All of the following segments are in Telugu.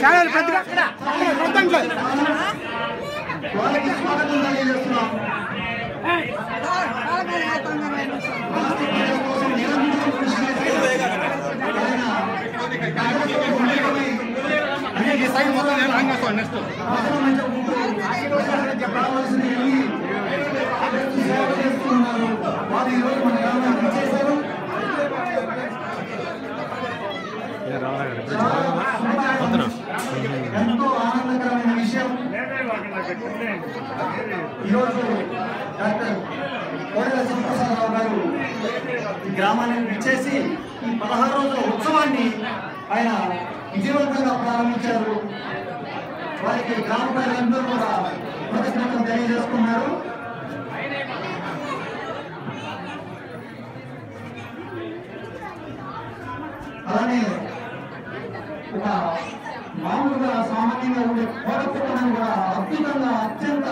ఛానల్ పెద్దగా ఈ సైడ్ మొత్తం నేను నెక్స్ట్ చెప్పాల్సింది ఎంతో ఆనందకరమైన విషయం ఈరోజు డాక్టర్ కోడెల శివప్రసాదరావు గారు ఈ గ్రామానికి విచ్చేసి ఈ పదహారు రోజుల ఉత్సవాన్ని ఆయన విజయవంతంగా ప్రారంభించారు. వారికి గ్రామ ప్రజలందరూ కూడా కృతజ్ఞతలు తెలియజేస్తున్నారు మామూలుగా సామాన్యంగా ఉండే కోడపుట్టను కూడా అద్భుతంగా అత్యంత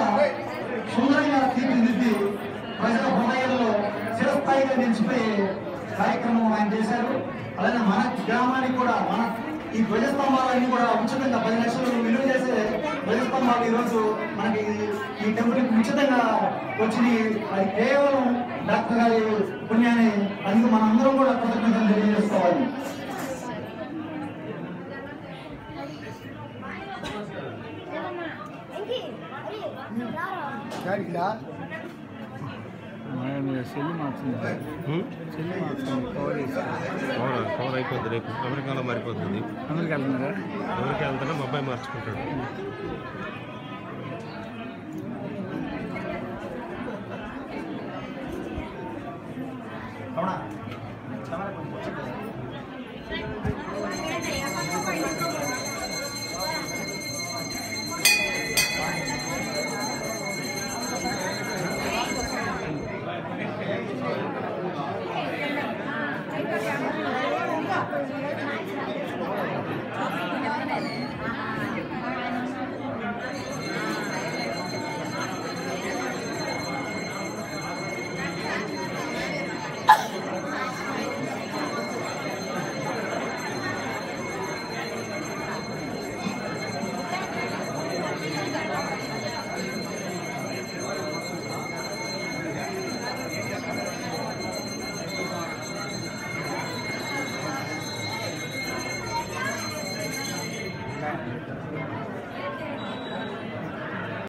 సుందరంగా తీర్చిదిద్ది ప్రజల హృదయంలో చిరస్థాయిగా నిలిచిపోయే కార్యక్రమం ఆయన చేశారు. అలానే మన గ్రామానికి కూడా మన ఈ ధ్వజస్తంభాలన్నీ కూడా ఉచితంగా పది లక్షలు విలువ చేసే ధ్వజస్తంభాలు ఈరోజు మనకి ఈ టెంపుల్కి ఉచితంగా వచ్చింది అది కేవలం డాక్టర్ గారి పుణ్యాన్ని అందుకు మనందరం కూడా కృతజ్ఞతలు తెలియజేసుకోవాలి. అవునా కవర్ అయిపోద్ది రేపు అమెరికాలో మారిపోతుంది అందరికి వెళ్తున్నారా అమెరికా వెళ్తానే మా అబ్బాయి మార్చుకుంటాడు どうも。